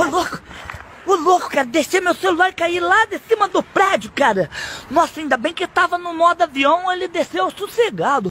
Ô louco! Ô louco, cara, descer meu celular e cair lá de cima do prédio, cara. Nossa, ainda bem que tava no modo avião, ele desceu sossegado.